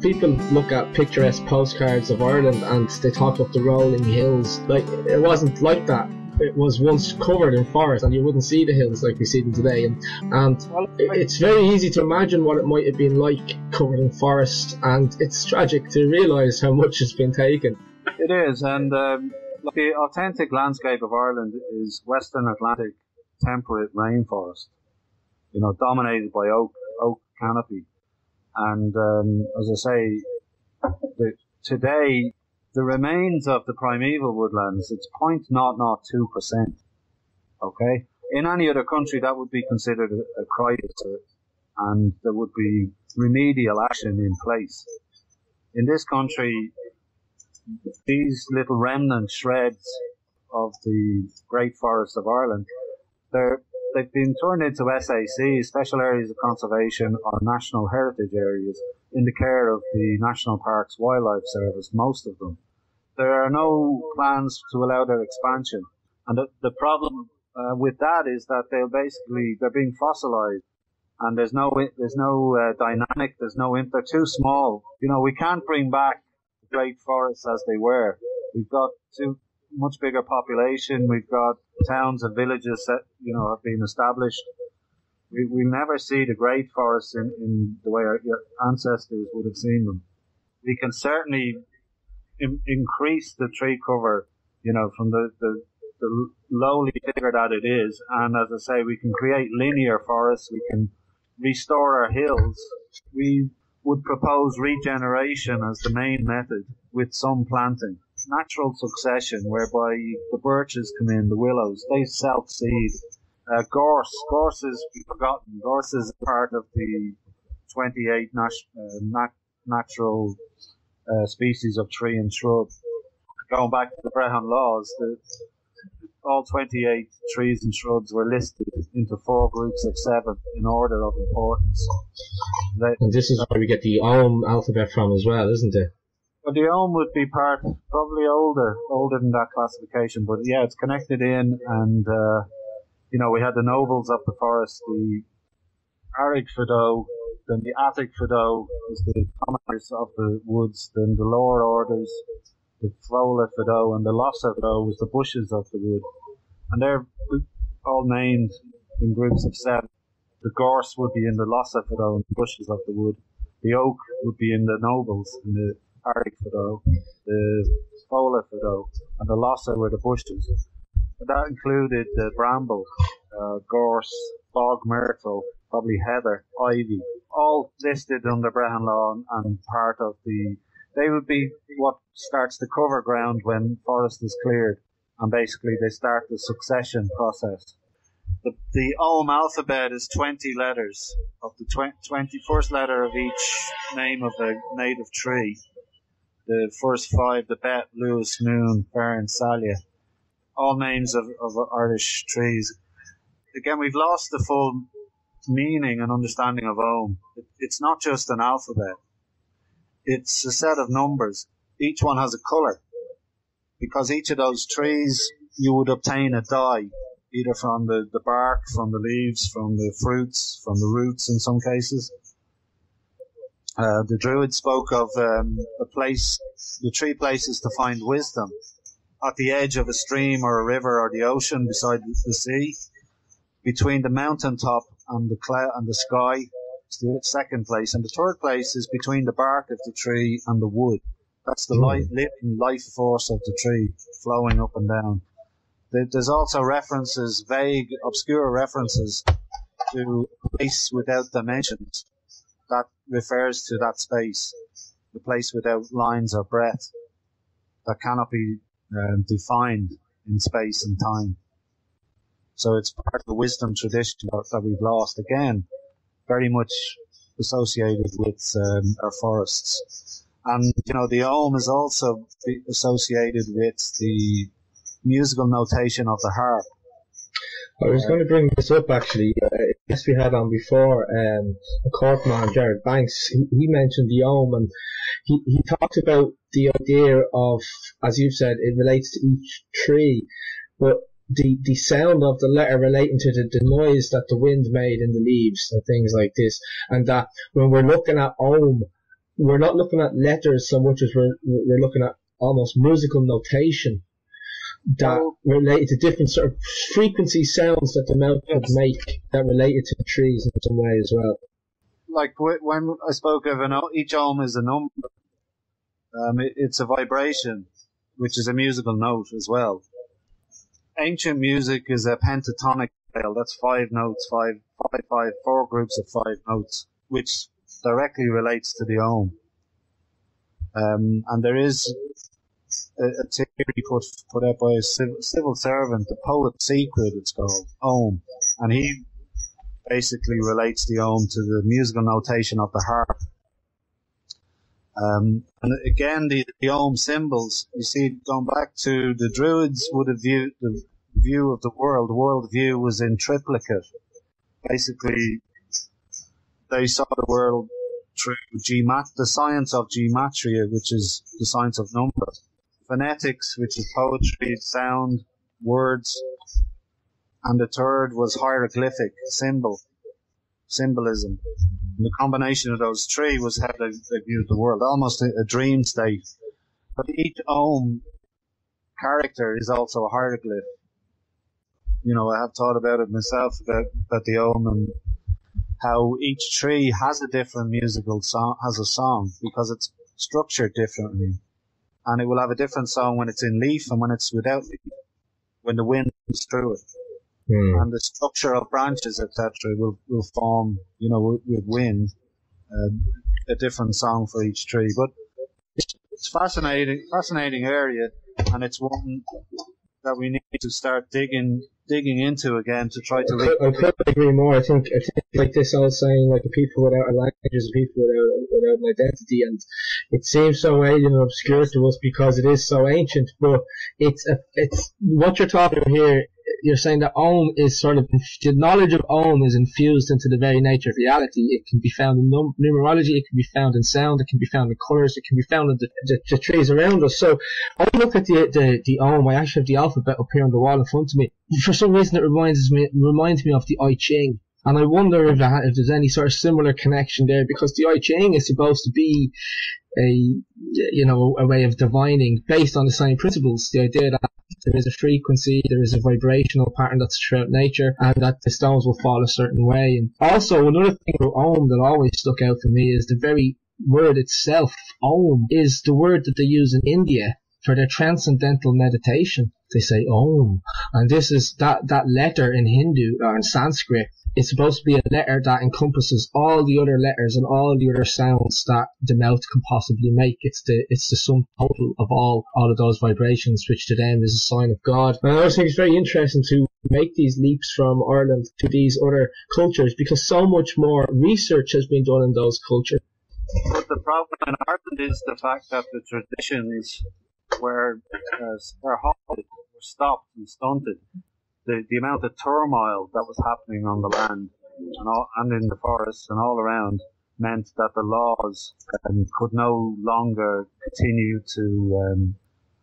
people look at picturesque postcards of Ireland and they talk of the rolling hills. Like it wasn't like that. It was once covered in forest, and you wouldn't see the hills like we see them today. And and it's very easy to imagine what it might have been like covered in forest. And it's tragic to realise how much has been taken. It is, and um, the authentic landscape of Ireland is Western Atlantic temperate rainforest. You know, dominated by oak oak canopy and um, as I say, the, today the remains of the primeval woodlands it's 0.002 percent. Okay, in any other country that would be considered a, a crisis, and there would be remedial action in place. In this country, these little remnant shreds of the Great Forest of Ireland, they're they've been turned into SACs, Special Areas of Conservation or National Heritage Areas, in the care of the National Parks Wildlife Service, most of them. There are no plans to allow their expansion. And the, the problem uh, with that is that they'll basically, they're being fossilized and there's no, there's no uh, dynamic, there's no, imp- they're too small. You know, we can't bring back the great forests as they were. We've got too, much bigger population. We've got towns and villages that you know have been established. We we never see the great forests in, in the way our ancestors would have seen them. We can certainly in, increase the tree cover, you know, from the, the the lowly figure that it is, and as I say, we can create linear forests. We can restore our hills. We would propose regeneration as the main method with some planting natural succession whereby the birches come in, the willows, they self seed. Uh, gorse, gorse is forgotten. Gorse is part of the 28 nat- uh, nat- natural uh, species of tree and shrub. Going back to the Brehon laws, the, all 28 trees and shrubs were listed into four groups of seven in order of importance. and this is where we get the Ogham alphabet from as well, isn't it? But the Ogham would be part, probably older, older than that classification. But yeah, it's connected in, and uh, you know, we had the nobles of the forest, the Arig Fado, then the Attic Fado was the commoners of the woods, then the lower orders, the Fola Fado, and the Lossa Fado was the bushes of the wood. And they're all named in groups of seven. The gorse would be in the Lossa Fado and the bushes of the wood. The oak would be in the nobles and the Arig Fado, the Fola Fado, and the Lossa were the bushes. And that included the bramble, uh, gorse, bog myrtle, probably heather, ivy, all listed under Brehon law and part of the. They would be what starts the cover ground when forest is cleared, and basically they start the succession process. The, the Ogham alphabet is 20 letters of the 20, 20 first letter of each name of a native tree the first five, the Bet, Luis, Moon, Fern, Saille, all names of, of Irish trees. Again, we've lost the full meaning and understanding of Ogham. It, it's not just an alphabet. It's a set of numbers. Each one has a colour. Because each of those trees, you would obtain a dye, either from the, the bark, from the leaves, from the fruits, from the roots in some cases. Uh, the Druid spoke of um, a place, the three places to find wisdom at the edge of a stream or a river or the ocean beside the sea, between the mountain top and the cloud and the sky. It's the second place, and the third place is between the bark of the tree and the wood. That's the light, living life force of the tree flowing up and down. There's also references, vague, obscure references to place without dimensions refers to that space, the place without lines or breadth that cannot be um, defined in space and time. So it's part of the wisdom tradition that, that we've lost again, very much associated with um, our forests. And, you know, the Ogham is also associated with the musical notation of the harp. I was going to bring this up actually. Uh, yes, we had on before um, a Cork man, Jared Banks. He, he mentioned the Ogham and he, he talked about the idea of, as you've said, it relates to each tree, but the, the sound of the letter relating to the, the noise that the wind made in the leaves and things like this, and that when we're looking at Ogham, we're not looking at letters so much as we're we're looking at almost musical notation that related to different sort of frequency sounds that the mouth could Yes. make that related to the trees in some way as well. like when I spoke of an each Ogham is a number. Um, it, it's a vibration, which is a musical note as well. Ancient music is a pentatonic scale. That's five notes, five, five, five, four groups of five notes, which directly relates to the Ogham. Um, and there is a, a theory put put out by a civil, civil servant, the poet secret. It's called Ogham, and he basically relates the Ogham to the musical notation of the harp. Um, and again, the, the Ogham symbols, you see, going back to the Druids would have viewed the view of the world, the world view was in triplicate. Basically, they saw the world through gemat, the science of gematria, which is the science of numbers, phonetics, which is poetry, sound, words, and the third was hieroglyphic, symbol, symbolism. And the combination of those three was how they, they viewed the world, almost a, a dream state. But each Ogham character is also a hieroglyph. You know, I have thought about it myself about, about the Ogham and how each tree has a different musical song, has a song because it's structured differently. And it will have a different song when it's in leaf and when it's without leaf, when the wind comes through it Hmm. and the structure of branches, etc., will, will form, you know, with, with wind, um, a different song for each tree. But it's, fascinating, fascinating area, and it's one that we need to start digging, digging into again to try to. I could, I couldn't agree more. I think I think like this old saying, like the people without a language is people without without an identity, and it seems so eh, alien and obscure to us because it is so ancient. But it's a, it's what you're talking about here. You're saying that Ogham is sort of the knowledge of Ogham is infused into the very nature of reality. It can be found in num- numerology. It can be found in sound. It can be found in colours. It can be found in the, the, the trees around us. So I look at the the the Ogham. I actually have the alphabet up here on the wall in front of me. For some reason, it reminds me reminds me of the I Ching. And I wonder if, that, if there's any sort of similar connection there, because the I Ching is supposed to be a, you know, a way of divining based on the same principles. The idea that there is a frequency, there is a vibrational pattern that's throughout nature, and that the stones will fall a certain way. And also, another thing about Ogham that always stuck out for me is the very word itself. Om is the word that they use in India for their transcendental meditation. They say Om. And this is that, that letter in Hindu or in Sanskrit. It's supposed to be a letter that encompasses all the other letters and all the other sounds that the mouth can possibly make. It's the it's the sum total of all all of those vibrations, which to them is a sign of God. And I always think it's very interesting to make these leaps from Ireland to these other cultures because so much more research has been done in those cultures. But the problem in Ireland is the fact that the traditions were uh, were halted, were stopped and stunted. The, the amount of turmoil that was happening on the land and, all, and in the forests and all around meant that the laws um, could no longer continue to um,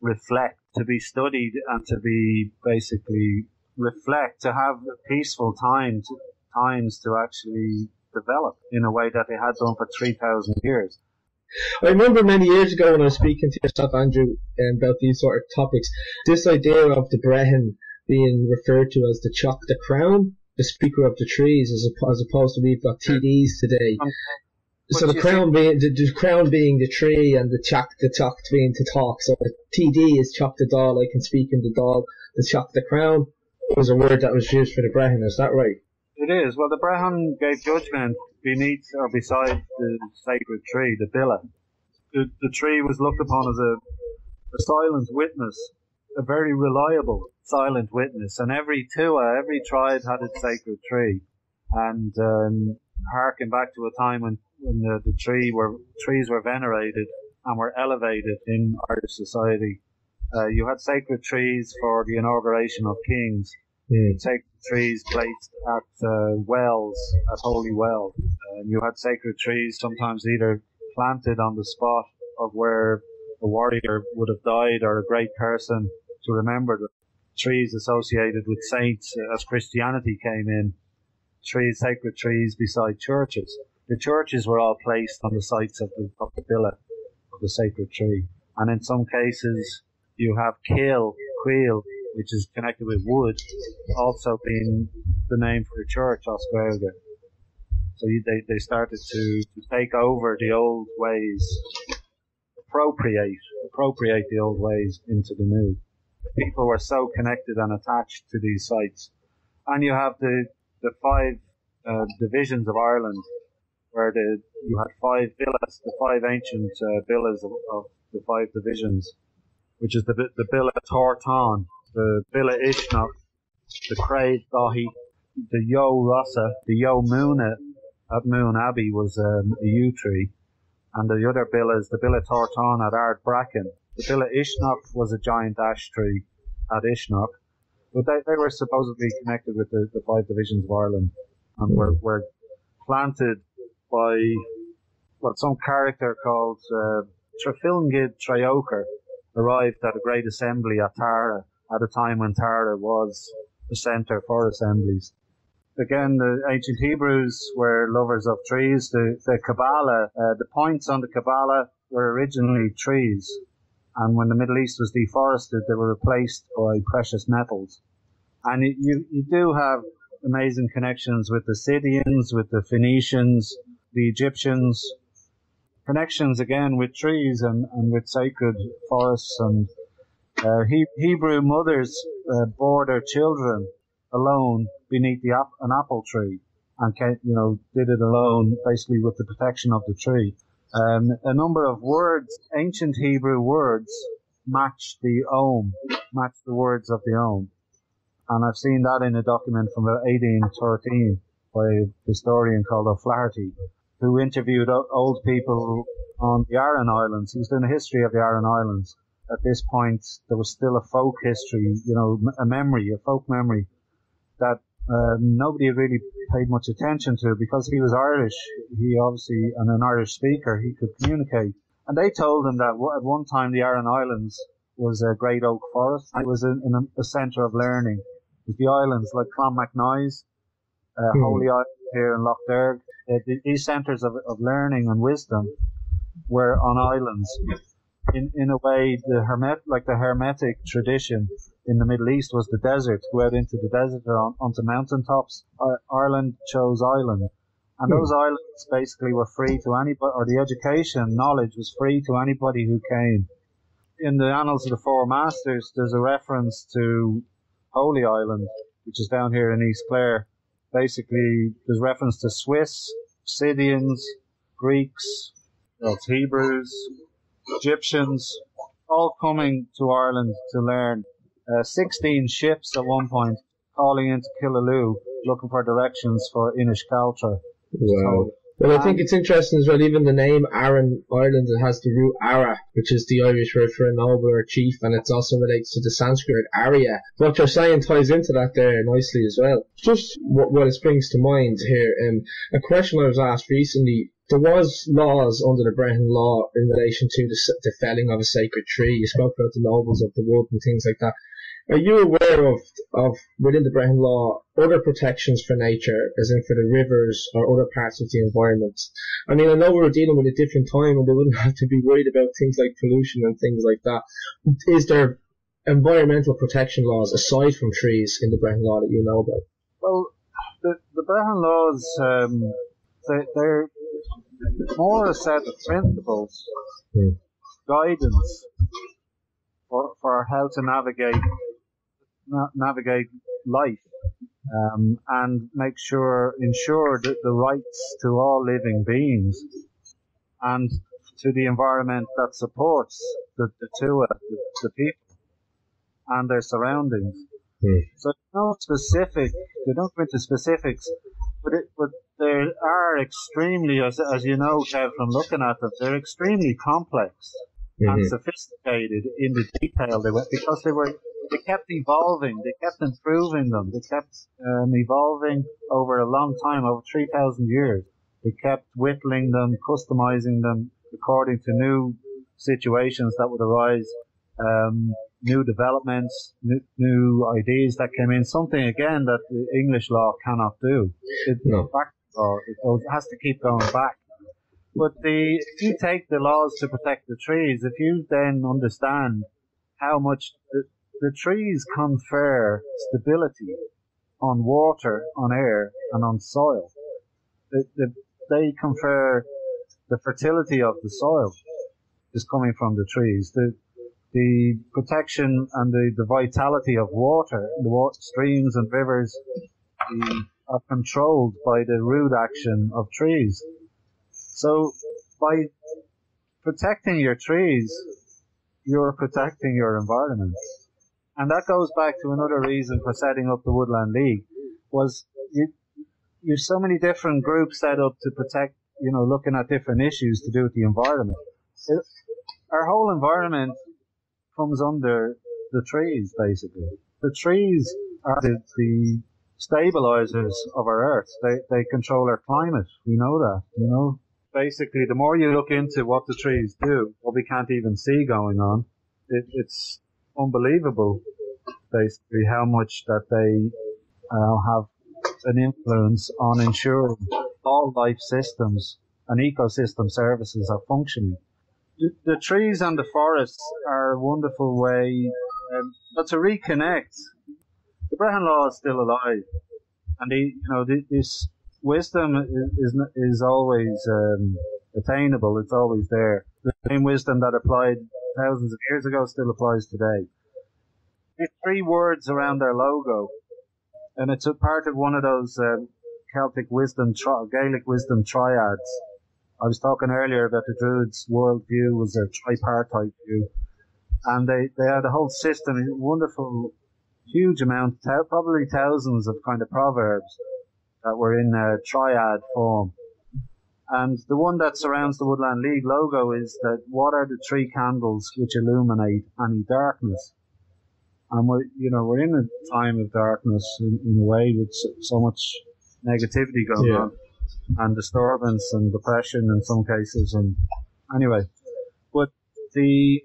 reflect, to be studied, and to be basically reflect, to have peaceful time to, times to actually develop in a way that they had done for 3,000 years. I remember many years ago when I was speaking to yourself, Andrew, um, about these sort of topics, this idea of the Brehon being referred to as the Chalk the Crown, the speaker of the trees, as, as opposed to we've got TDs today. Um, so the crown being the, the crown being the tree and the chalk the chalk being to talk. So the TD is chalk the doll. I can speak in the doll. The chalk the crown was a word that was used for the Brehon. Is that right? It is. Well, the Brehon gave judgment beneath or beside the sacred tree, the Billa. The, the tree was looked upon as a, a silent witness, a very reliable silent witness. And every Tuath, every tribe had its sacred tree. And um, harking back to a time when, when the, the tree were, trees were venerated and were elevated in Irish society. Uh, you had sacred trees for the inauguration of kings Mm. sacred trees placed at uh, wells, at holy wells. And you had sacred trees sometimes either planted on the spot of where a warrior would have died or a great person to remember trees associated with saints uh, as Christianity came in. Trees, sacred trees beside churches. the churches were all placed on the sites of the, of the billet of the sacred tree. And in some cases, you have Kill, Queel, which is connected with wood, also being the name for the church, Oswego. So they, they started to, to take over the old ways, appropriate, appropriate the old ways into the new. People were so connected and attached to these sites. And you have the, the five uh, divisions of Ireland, where the, you had five villas, the five ancient uh, villas of, of, the five divisions, which is the, the Villa Torton, the Villa Ishnok, the Craig Dahi, the Yo Rossa, the Yo Moona at Moone Abbey was um, a yew tree, and the other villas, the Villa Torton at Ardbraccan. The Villa Ishnok was a giant ash tree at Ishnok, but they, they were supposedly connected with the, the five divisions of Ireland and were, were planted by what some character called uh, Trefilngid Treocher arrived at a great assembly at Tara at a time when Tara was the centre for assemblies. Again, the ancient Hebrews were lovers of trees. The, the Kabbalah, uh, the points on the Kabbalah were originally trees. And when the Middle East was deforested, they were replaced by precious metals. And it, you, you do have amazing connections with the Scythians, with the Phoenicians, the Egyptians, connections again with trees and, and with sacred forests and uh, he, Hebrew mothers uh, bore their children alone beneath the an apple tree and you know did it alone basically with the protection of the tree. Um, a number of words, ancient Hebrew words, match the Ogham, match the words of the Ogham, and I've seen that in a document from 1813 by a historian called O'Flaherty, who interviewed old people on the Aran Islands. He was doing a history of the Aran Islands. At this point, there was still a folk history, you know, a memory, a folk memory that uh, nobody had really paid much attention to because he was Irish. He obviously, and an Irish speaker, he could communicate. And they told him that at one time the Aran Islands was a great oak forest. It was in, in a, a centre of learning. It was the islands like Clonmacnoise, uh, mm. Holy Island here in Lough Derg, uh, these centres of, of learning and wisdom were on islands. In, in a way, the hermet, like the hermetic tradition in the Middle East was the desert, go out into the desert or on, onto mountaintops. Ireland chose island. And hmm. those islands basically were free to anybody, or the education, knowledge was free to anybody who came. In the Annals of the Four Masters, there's a reference to Holy Island, which is down here in East Clare, basically there's reference to Swiss, Scythians, Greeks, Hebrews, Egyptians, all coming to Ireland to learn. Uh, 16 ships at one point calling into Killaloe looking for directions for Inis Cealtra. Wow. So well, I think it's interesting as well, even the name Aran Ireland, it has the root Ara, which is the Irish word for a noble or chief, and it also relates to the Sanskrit Arya. What you're saying ties into that there nicely as well. Just what, what it brings to mind here, um, a question I was asked recently, there was laws under the Brehon law in relation to the, the felling of a sacred tree. You spoke about the nobles of the wood and things like that. Are you aware of, of within the Brehon law other protections for nature, as in for the rivers or other parts of the environment? I mean, I know we are dealing with a different time and they wouldn't have to be worried about things like pollution and things like that. Is there environmental protection laws aside from trees in the Brehon law that you know about? Well, the, the Brehon laws, um, they, they're more a set of principles, hmm. guidance for, for how to navigate na- navigate life um, and make sure ensure that the rights to all living beings and to the environment that supports the, the two the, the people and their surroundings. Mm. So no specific, they don't go into specifics, but it, but they are extremely, as, as you know, Kev, from looking at them, they're extremely complex mm-hmm. and sophisticated in the detail they were because they were they kept evolving, they kept improving them, they kept um, evolving over a long time, over 3,000 years. They kept whittling them, customizing them according to new situations that would arise, um, new developments, new, new, ideas that came in, something again that the English law cannot do. It, no. Back or it has to keep going back. But the, if you take the laws to protect the trees, if you then understand how much the, the trees confer stability on water, on air, and on soil, the, the, they confer the fertility of the soil is coming from the trees. The, the protection and the, the vitality of water, the water, streams and rivers the, are controlled by the root action of trees. So by protecting your trees, you're protecting your environment. And that goes back to another reason for setting up the Woodland League was you, you've so many different groups set up to protect, you know, looking at different issues to do with the environment. It, our whole environment comes under the trees, basically. The trees are the, the stabilizers of our earth. They, they control our climate. We know that, you know. Basically, the more you look into what the trees do, what we can't even see going on, it, it's unbelievable, basically, how much that they uh, have an influence on ensuring all life systems and ecosystem services are functioning the, the trees and the forests are a wonderful way um, to reconnect. The Brehon Law is still alive, and the, you know this wisdom is is, always um, attainable. It's always there. The same wisdom that applied thousands of years ago still applies today. There's three words around their logo, and it's a part of one of those um, Celtic wisdom, tri- Gaelic wisdom triads I was talking earlier about the Druids' worldview was a tripartite view, and they, they had a whole system, a wonderful, huge amount, probably thousands of kind of proverbs that were in a triad form. And the one that surrounds the Woodland League logo is that what are the three candles which illuminate any darkness? And we're, you know, we're in a time of darkness in, in a way with so, much negativity going yeah. on and disturbance and depression in some cases. And anyway, but the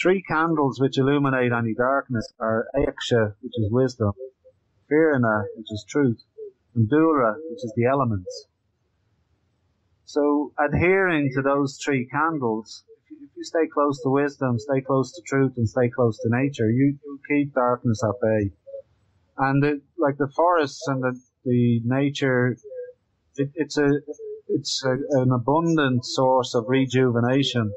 three candles which illuminate any darkness are Aiksha, which is wisdom, Firna, which is truth, and Dura, which is the elements. So adhering to those three candles, if you stay close to wisdom, stay close to truth, and stay close to nature, you, you keep darkness at bay. And it, like the forests and the, the nature it, it's a it's a, an abundant source of rejuvenation,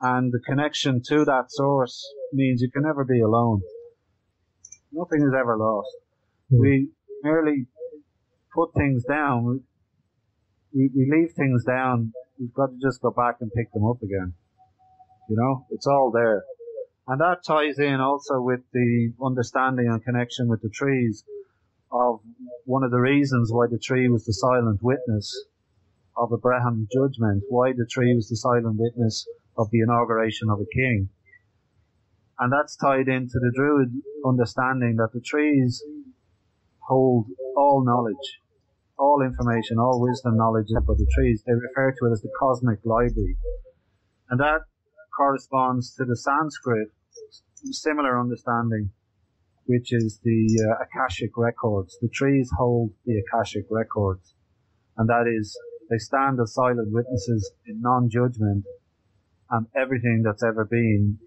and the connection to that source means you can never be alone. Nothing is ever lost. Mm. We merely put things down. We, we leave things down. We've got to just go back and pick them up again. You know, it's all there. And that ties in also with the understanding and connection with the trees of one of the reasons why the tree was the silent witness of a judgment, why the tree was the silent witness of the inauguration of a king. And that's tied into the Druid understanding that the trees hold all knowledge, all information, all wisdom, knowledge about the trees. They refer to it as the cosmic library. And that corresponds to the Sanskrit similar understanding which is the uh, Akashic records. The trees hold the Akashic records, and that is they stand as silent witnesses in non-judgment, and everything that's ever been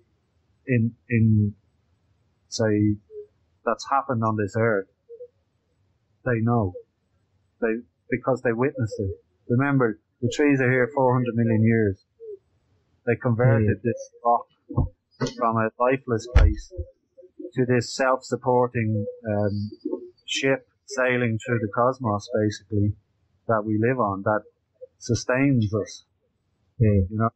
in in say that's happened on this earth, they know. They because they witnessed it. Remember, the trees are here 400 million years. They converted mm. this rock from a lifeless place to this self-supporting um, ship sailing through the cosmos, basically, that we live on, that sustains us. Mm. You know,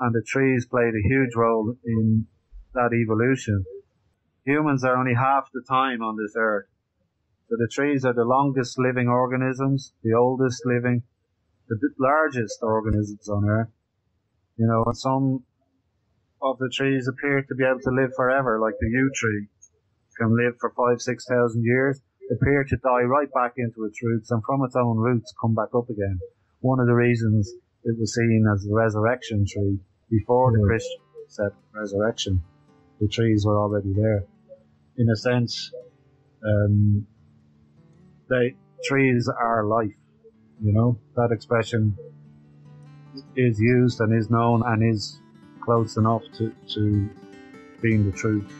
and the trees played a huge role in that evolution. Humans are only half the time on this earth. So the trees are the longest living organisms, the oldest living, the largest organisms on earth. You know, some of the trees appear to be able to live forever, like the yew tree can live for five, six thousand years, appear to die right back into its roots and from its own roots come back up again. One of the reasons it was seen as the resurrection tree before the Christian said resurrection, the trees were already there. In a sense, um, they trees are life. You know, that expression is used and is known and is close enough to, to being the truth.